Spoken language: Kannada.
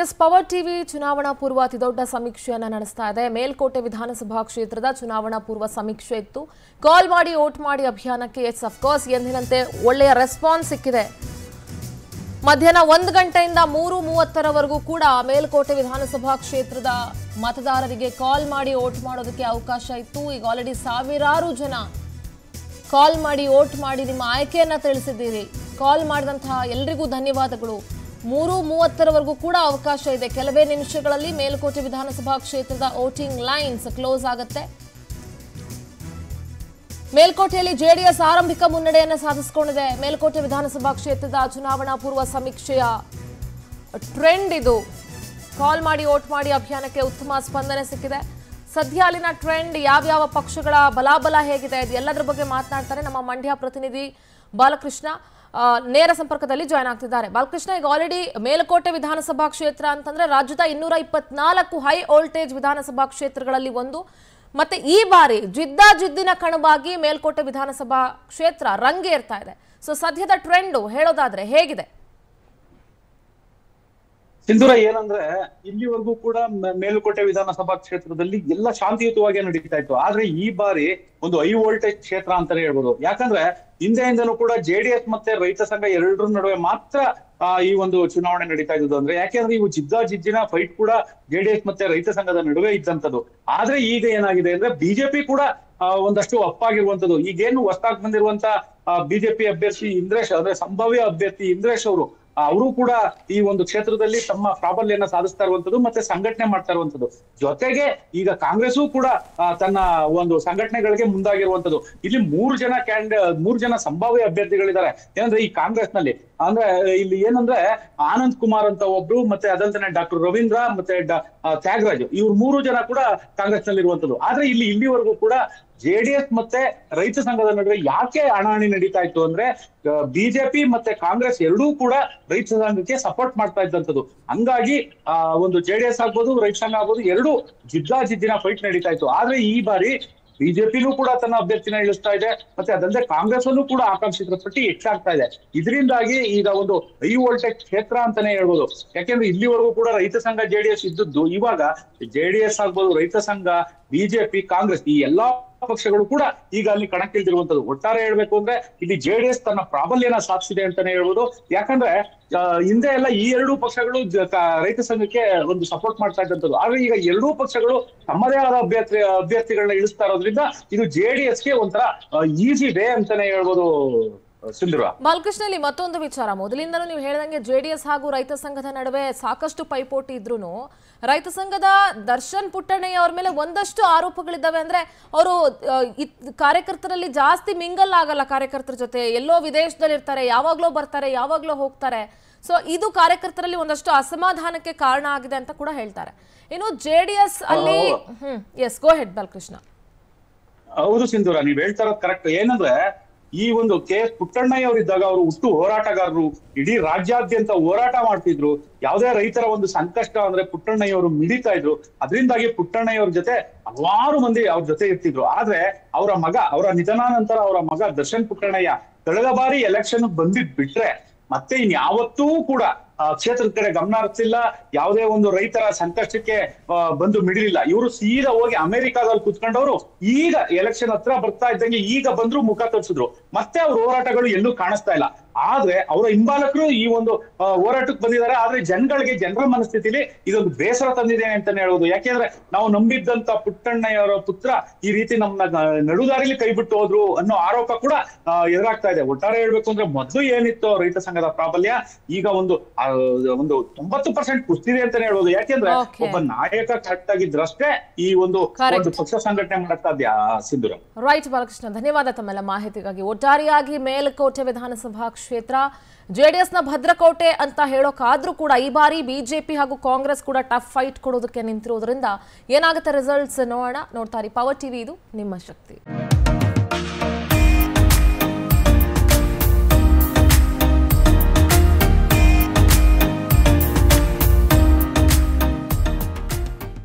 ಎಸ್, ಪವರ್ ಟಿವಿ ಚುನಾವಣಾ ಪೂರ್ವ ಅತಿದೊಡ್ಡ ಸಮೀಕ್ಷೆಯನ್ನು ನಡೆಸ್ತಾ ಇದೆ. ಮೇಲ್ಕೋಟೆ ವಿಧಾನಸಭಾ ಕ್ಷೇತ್ರದ ಚುನಾವಣಾ ಪೂರ್ವ ಸಮೀಕ್ಷೆ ಇತ್ತು. ಕಾಲ್ ಮಾಡಿ, ವೋಟ್ ಮಾಡಿ ಅಭಿಯಾನಕ್ಕೆ ಎಸ್ ಅಫ್ಕೋರ್ಸ್ ಎಂದಿನಂತೆ ಒಳ್ಳೆಯ ರೆಸ್ಪಾನ್ಸ್ ಸಿಕ್ಕಿದೆ. ಮಧ್ಯಾಹ್ನ ಒಂದು ಗಂಟೆಯಿಂದ ಮೂರು ಮೂವತ್ತರವರೆಗೂ ಕೂಡ ಮೇಲ್ಕೋಟೆ ವಿಧಾನಸಭಾ ಕ್ಷೇತ್ರದ ಮತದಾರರಿಗೆ ಕಾಲ್ ಮಾಡಿ, ವೋಟ್ ಮಾಡೋದಕ್ಕೆ ಅವಕಾಶ ಇತ್ತು. ಈಗ ಆಲ್ರೆಡಿ ಸಾವಿರಾರು ಜನ ಕಾಲ್ ಮಾಡಿ, ವೋಟ್ ಮಾಡಿ ನಿಮ್ಮ ಆಯ್ಕೆಯನ್ನು ತಿಳಿಸಿದ್ದೀರಿ. ಕಾಲ್ ಮಾಡಿದಂತಹ ಎಲ್ರಿಗೂ ಧನ್ಯವಾದಗಳು. ಮೂರು ಮೂವತ್ತರವರೆಗೂ ಕೂಡ ಅವಕಾಶ ಇದೆ. ಕೆಲವೇ ನಿಮಿಷಗಳಲ್ಲಿ ಮೇಲುಕೋಟೆ ವಿಧಾನಸಭಾ ಕ್ಷೇತ್ರದ ವೋಟಿಂಗ್ ಲೈನ್ಸ್ ಕ್ಲೋಸ್ ಆಗುತ್ತೆ. ಮೇಲ್ಕೋಟೆಯಲ್ಲಿ ಜೆಡಿಎಸ್ ಆರಂಭಿಕ ಮುನ್ನಡೆಯನ್ನು ಸಾಧಿಸಿಕೊಂಡಿದೆ. ಮೇಲ್ಕೋಟೆ ವಿಧಾನಸಭಾ ಕ್ಷೇತ್ರದ ಚುನಾವಣಾ ಪೂರ್ವ ಸಮೀಕ್ಷೆಯ ಟ್ರೆಂಡ್ ಇದು. ಕಾಲ್ ಮಾಡಿ, ವೋಟ್ ಮಾಡಿ ಅಭಿಯಾನಕ್ಕೆ ಉತ್ತಮ ಸ್ಪಂದನೆ ಸಿಕ್ಕಿದೆ. ಸದ್ಯ ಅಲ್ಲಿನ ಟ್ರೆಂಡ್ ಯಾವ್ಯಾವ ಪಕ್ಷಗಳ ಬಲಾಬಲ ಹೇಗಿದೆ, ಇದು ಎಲ್ಲದರ ಬಗ್ಗೆ ಮಾತನಾಡ್ತಾರೆ ನಮ್ಮ ಮಂಡ್ಯ ಪ್ರತಿನಿಧಿ ಬಾಲಕೃಷ್ಣ. ನೇರ ಸಂಪರ್ಕದಲ್ಲಿ ಜಾಯ್ನ್ ಆಗ್ತಿದ್ದಾರೆ. ಬಾಲಕೃಷ್ಣ, ಈಗ ಆಲ್ರೆಡಿ ಮೇಲುಕೋಟೆ ವಿಧಾನಸಭಾ ಕ್ಷೇತ್ರ ಅಂತಂದ್ರೆ ರಾಜ್ಯದ ಇನ್ನೂರ ಇಪ್ಪತ್ನಾಲ್ಕು ಹೈ ವೋಲ್ಟೇಜ್ ವಿಧಾನಸಭಾ ಕ್ಷೇತ್ರಗಳಲ್ಲಿ ಒಂದು. ಮತ್ತೆ ಈ ಬಾರಿ ಜಿದ್ದಾಜಿದ್ದಿನ ಕಣವಾಗಿ ಮೇಲ್ಕೋಟೆ ವಿಧಾನಸಭಾ ಕ್ಷೇತ್ರ ರಂಗೇರ್ತಾ ಇದೆ. ಸೊ ಸದ್ಯದ ಟ್ರೆಂಡು ಹೇಳೋದಾದ್ರೆ ಹೇಗಿದೆ? ಸಿಂಧೂರ ಏನಂದ್ರೆ ಇಲ್ಲಿವರೆಗೂ ಕೂಡ ಮೇಲುಕೋಟೆ ವಿಧಾನಸಭಾ ಕ್ಷೇತ್ರದಲ್ಲಿ ಎಲ್ಲ ಶಾಂತಿಯುತವಾಗಿ ನಡೀತಾ ಇತ್ತು. ಆದ್ರೆ ಈ ಬಾರಿ ಒಂದು ಹೈ ವೋಲ್ಟೇಜ್ ಕ್ಷೇತ್ರ ಅಂತಾನೆ ಹೇಳ್ಬೋದು. ಯಾಕಂದ್ರೆ ಹಿಂದೆಯಿಂದನೂ ಕೂಡ ಜೆಡಿಎಸ್ ಮತ್ತೆ ರೈತ ಸಂಘ ಎರಡರ ನಡುವೆ ಮಾತ್ರ ಈ ಒಂದು ಚುನಾವಣೆ ನಡೀತಾ ಇದ್ದು ಅಂದ್ರೆ ಯಾಕೆಂದ್ರೆ ಇವು ಜಿದ್ದಾಜಿದ್ದಿನ ಫೈಟ್ ಕೂಡ ಜೆಡಿಎಸ್ ಮತ್ತೆ ರೈತ ಸಂಘದ ನಡುವೆ ಇದ್ದಂಥದ್ದು. ಆದ್ರೆ ಈಗ ಏನಾಗಿದೆ ಅಂದ್ರೆ ಬಿಜೆಪಿ ಕೂಡ ಒಂದಷ್ಟು ಅಪ್ಪಾಗಿರುವಂತದ್ದು ಈಗೇನು ಹೊಸದಾಗಿ ಬಂದಿರುವಂತ ಬಿಜೆಪಿ ಅಭ್ಯರ್ಥಿ ಇಂದ್ರೇಶ್, ಅಂದ್ರೆ ಸಂಭಾವ್ಯ ಅಭ್ಯರ್ಥಿ ಇಂದ್ರೇಶ್ ಅವರು ಅವರು ಕೂಡ ಈ ಒಂದು ಕ್ಷೇತ್ರದಲ್ಲಿ ತಮ್ಮ ಪ್ರಾಬಲ್ಯನ ಸಾಧಿಸ್ತಾ ಇರುವಂತದ್ದು ಮತ್ತೆ ಸಂಘಟನೆ ಮಾಡ್ತಾ ಇರುವಂತದ್ದು ಜೊತೆಗೆ ಈಗ ಕಾಂಗ್ರೆಸ್ಸು ಕೂಡ ತನ್ನ ಒಂದು ಸಂಘಟನೆಗಳಿಗೆ ಮುಂದಾಗಿರುವಂತದ್ದು ಇಲ್ಲಿ ಮೂರು ಜನ ಕ್ಯಾಂಡಿ, ಮೂರು ಜನ ಸಂಭಾವ್ಯ ಅಭ್ಯರ್ಥಿಗಳಿದ್ದಾರೆ. ಏನಂದ್ರೆ ಈ ಕಾಂಗ್ರೆಸ್ನಲ್ಲಿ ಅಂದ್ರೆ, ಇಲ್ಲಿ ಏನಂದ್ರೆ, ಆನಂದ್ ಕುಮಾರ್ ಅಂತ ಒಬ್ರು, ಮತ್ತೆ ಅದಲ್ದೇನೆ ಡಾಕ್ಟರ್ ರವೀಂದ್ರ, ಮತ್ತೆ ತ್ಯಾಗರಾಜ್, ಇವ್ರು ಮೂರು ಜನ ಕೂಡ ಕಾಂಗ್ರೆಸ್ನಲ್ಲಿ ಇರುವಂತದ್ದು ಆದ್ರೆ ಇಲ್ಲಿ, ಇಲ್ಲಿವರೆಗೂ ಕೂಡ ಜೆಡಿಎಸ್ ಮತ್ತೆ ರೈತ ಸಂಘದ ನಡುವೆ ಯಾಕೆ ಹಣಾಹಣಿ ನಡೀತಾ ಇತ್ತು ಅಂದ್ರೆ ಬಿಜೆಪಿ ಮತ್ತೆ ಕಾಂಗ್ರೆಸ್ ಎರಡೂ ಕೂಡ ರೈತ ಸಂಘಕ್ಕೆ ಸಪೋರ್ಟ್ ಮಾಡ್ತಾ ಇದ್ದಂಥದ್ದು. ಹಂಗಾಗಿ, ಆ, ಒಂದು ಜೆಡಿಎಸ್ ಆಗ್ಬೋದು, ರೈತ ಸಂಘ ಆಗ್ಬೋದು, ಎರಡು ಜಿದ್ದಾಜಿದ್ದಿನ ಫೈಟ್ ನಡೀತಾ ಇತ್ತು. ಆದ್ರೆ ಈ ಬಾರಿ ಬಿಜೆಪಿನೂ ಕೂಡ ತನ್ನ ಅಭ್ಯರ್ಥಿನ ಇಳಿಸ್ತಾ ಇದೆ, ಮತ್ತೆ ಅದಲ್ಲದೆ ಕಾಂಗ್ರೆಸ್ ಅನ್ನು ಕೂಡ ಆಕಾಂಕ್ಷಿತರ ಪಟ್ಟಿ ಹೆಚ್ಚಾಗ್ತಾ ಇದೆ. ಇದರಿಂದಾಗಿ ಈಗ ಒಂದು ಹೈ ವೋಲ್ಟೇಜ್ ಕ್ಷೇತ್ರ ಅಂತಾನೆ ಹೇಳ್ಬೋದು. ಯಾಕೆಂದ್ರೆ ಇಲ್ಲಿವರೆಗೂ ಕೂಡ ರೈತ ಸಂಘ ಜೆಡಿಎಸ್ ಇದ್ದದ್ದು. ಇವಾಗ ಜೆಡಿಎಸ್ ಆಗ್ಬೋದು, ರೈತ ಸಂಘ, ಬಿಜೆಪಿ, ಕಾಂಗ್ರೆಸ್ ಈ ಎಲ್ಲಾ ಪಕ್ಷಗಳು ಕೂಡ ಈಗ ಅಲ್ಲಿ ಕಣಕ್ಕಿಳಿದಿರುವಂತದ್ದು ಒಟ್ಟಾರೆ ಹೇಳ್ಬೇಕು ಅಂದ್ರೆ ಇಲ್ಲಿ ಜೆಡಿಎಸ್ ತನ್ನ ಪ್ರಾಬಲ್ಯನ ಸಾಧಿಸಿದೆ ಅಂತಾನೆ ಹೇಳ್ಬೋದು. ಯಾಕಂದ್ರೆ ಹಿಂದೆ ಎಲ್ಲ ಈ ಎರಡೂ ಪಕ್ಷಗಳು ರೈತ ಸಂಘಕ್ಕೆ ಒಂದು ಸಪೋರ್ಟ್ ಮಾಡ್ತಾ ಇದ್ದಂಥದ್ದು. ಆದ್ರೆ ಈಗ ಎರಡೂ ಪಕ್ಷಗಳು ತಮ್ಮದೇ ಆದ ಅಭ್ಯರ್ಥಿ, ಅಭ್ಯರ್ಥಿಗಳನ್ನ ಇಳಿಸ್ತಾ ಇರೋದ್ರಿಂದ ಇದು ಜೆಡಿಎಸ್ಗೆ ಒಂಥರ ಈಸಿ ಡೇ ಅಂತಾನೆ ಹೇಳ್ಬೋದು. ಸಿಂಧುರ. ಬಾಲಕೃಷ್ಣ ಮತ್ತೊಂದು ವಿಚಾರ. ಮೊದಲಿಂದಲೂ ನೀವು ಹೇಳ್ದಂಗೆ ಜೆಡಿಎಸ್ ಹಾಗೂ ರೈತ ಸಂಘದ ನಡುವೆ ಸಾಕಷ್ಟು ಪೈಪೋಟಿ ಇದ್ರು ರೈತ ಸಂಘದ ದರ್ಶನ್ ಪುಟ್ಟಣ್ಣಯ್ಯ ಅವ್ರ ಮೇಲೆ ಒಂದಷ್ಟು ಆರೋಪಗಳಿದ್ದಾವೆ ಅಂದ್ರೆ ಅವರು ಕಾರ್ಯಕರ್ತರಲ್ಲಿ ಜಾಸ್ತಿ ಮಿಂಗಲ್ ಆಗಲ್ಲ ಕಾರ್ಯಕರ್ತರ ಜೊತೆ. ಎಲ್ಲೋ ವಿದೇಶದಲ್ಲಿ ಇರ್ತಾರೆ ಯಾವಾಗ್ಲೋ ಬರ್ತಾರೆ ಯಾವಾಗ್ಲೋ ಹೋಗ್ತಾರೆ. ಸೊ ಇದು ಕಾರ್ಯಕರ್ತರಲ್ಲಿ ಒಂದಷ್ಟು ಅಸಮಾಧಾನಕ್ಕೆ ಕಾರಣ ಆಗಿದೆ ಅಂತ ಕೂಡ ಹೇಳ್ತಾರೆ. ಇನ್ನು ಜೆಡಿಎಸ್ ಅಲ್ಲಿ ಹ್ಮ್ ಎಸ್ ಗೋ ಹೆಡ್ ಬಾಲಕೃಷ್ಣ. ಹೌದು ಸಿಂಧೂರ ನೀವ್ ಹೇಳ್ತಾ ಇರೋದು ಕರೆಕ್ಟ್ ಏನಂದ್ರೆ ಈ ಒಂದು ಕೆ ಎಸ್ ಪುಟ್ಟಣ್ಣಯ್ಯ ಅವರು ಹುಟ್ಟು ಹೋರಾಟಗಾರರು, ಇಡೀ ರಾಜ್ಯಾದ್ಯಂತ ಹೋರಾಟ ಮಾಡ್ತಿದ್ರು. ಯಾವುದೇ ರೈತರ ಒಂದು ಸಂಕಷ್ಟ ಅಂದ್ರೆ ಪುಟ್ಟಣ್ಣಯ್ಯ ಅವರು ಮಿಡಿತಾ ಇದ್ರು. ಅದರಿಂದಾಗಿ ಪುಟ್ಟಣ್ಣಯ್ಯ ಅವ್ರ ಜೊತೆ ಹಲವಾರು ಮಂದಿ ಅವ್ರ ಜೊತೆ ಇರ್ತಿದ್ರು. ಆದ್ರೆ ಅವರ ಮಗ, ಅವರ ನಿಧನಾನಂತರ ಅವರ ಮಗ ದರ್ಶನ್ ಪುಟ್ಟಣ್ಣಯ್ಯ, ಕಳೆದ ಬಾರಿ ಎಲೆಕ್ಷನ್ ಬಂದಿದ್ ಬಿಟ್ರೆ ಮತ್ತೆ ಇನ್ಯಾವತ್ತೂ ಕೂಡ ಕ್ಷೇತ್ರದ ಕಡೆ ಗಮನ ಹರಿಸಿಲ್ಲ, ಯಾವುದೇ ಒಂದು ರೈತರ ಸಂಕಷ್ಟಕ್ಕೆ ಬಂದು ಮಿಡಿಲಿಲ್ಲ. ಇವರು ಸೀದಾ ಹೋಗಿ ಅಮೆರಿಕಾದಲ್ಲಿ ಕುತ್ಕೊಂಡವರು ಈಗ ಎಲೆಕ್ಷನ್ ಹತ್ರ ಬರ್ತಾ ಇದ್ದಂಗೆ ಈಗ ಬಂದ್ರು ಮುಖ ತೋರಿಸಿದ್ರು. ಮತ್ತೆ ಅವ್ರ ಹೋರಾಟಗಳು ಎಲ್ಲೂ ಕಾಣಿಸ್ತಾ ಇಲ್ಲ. ಆದ್ರೆ ಅವರ ಹಿಂಬಾಲಕರು ಈ ಒಂದು ಹೋರಾಟಕ್ಕೆ ಬಂದಿದ್ದಾರೆ. ಆದ್ರೆ ಜನಗಳಿಗೆ, ಜನರ ಮನಸ್ಥಿತಿಲಿ ಇದೊಂದು ಬೇಸರ ತಂದಿದೆ ಅಂತಾನೆ ಹೇಳೋದು. ಯಾಕೆಂದ್ರೆ ನಾವು ನಂಬಿದ್ದಂತ ಪುಟ್ಟಣ್ಣಯ್ಯವರ ಪುತ್ರ ಈ ರೀತಿ ನಮ್ಮನ್ನ ನಡುದಾರಿಲಿ ಕೈ ಬಿಟ್ಟು ಹೋದ್ರು ಅನ್ನೋ ಆರೋಪ ಕೂಡ ಎದುರಾಗ್ತಾ ಇದೆ. ಒಟ್ಟಾರೆ ಹೇಳ್ಬೇಕು ಅಂದ್ರೆ ಮೊದಲು ಏನಿತ್ತು ರೈತ ಸಂಘದ ಪ್ರಾಬಲ್ಯ? ಈಗ ಒಂದು ಒಂದು ತೊಂಬತ್ತು ಪರ್ಸೆಂಟ್ ಕುಸ್ತಿದೆ ಅಂತಾನೆ ಹೇಳ್ಬೋದು ಯಾಕೆಂದ್ರೆ ಒಬ್ಬ ನಾಯಕ ಕರೆಕ್ಟ್ ಆಗಿದ್ರಷ್ಟೇ ಈ ಒಂದು ಪಕ್ಷ ಸಂಘಟನೆ ಮಾಡಕ್ ಸಾಧ್ಯ ಸಿದ್ದರಾಮ್ ರೈಟ್ ಬಾಲಕೃಷ್ಣ. ಧನ್ಯವಾದ ತಮ್ಮೆಲ್ಲ ಮಾಹಿತಿಗಾಗಿ. ಒಟ್ಟಾರೆಯಾಗಿ ಮೇಲ್ಕೋಟೆ ವಿಧಾನಸಭಾ ಕ್ಷೇತ್ರ ಜೆಡಿಎಸ್ನ ಭದ್ರಕೋಟೆ ಅಂತ ಹೇಳೋಕಾದ್ರೂ ಕೂಡ ಈ ಬಾರಿ ಬಿಜೆಪಿ ಹಾಗೂ ಕಾಂಗ್ರೆಸ್ ಕೂಡ ಟಫ್ ಫೈಟ್ ಕೊಡೋದಕ್ಕೆ ನಿಂತಿರೋದ್ರಿಂದ ಏನಾಗುತ್ತೆ ರಿಸಲ್ಟ್ಸ್ ನೋಡೋಣ. ನೋಡ್ತಾರೆ ಪವರ್ ಟಿವಿ ಇದು ನಿಮ್ಮ ಶಕ್ತಿ.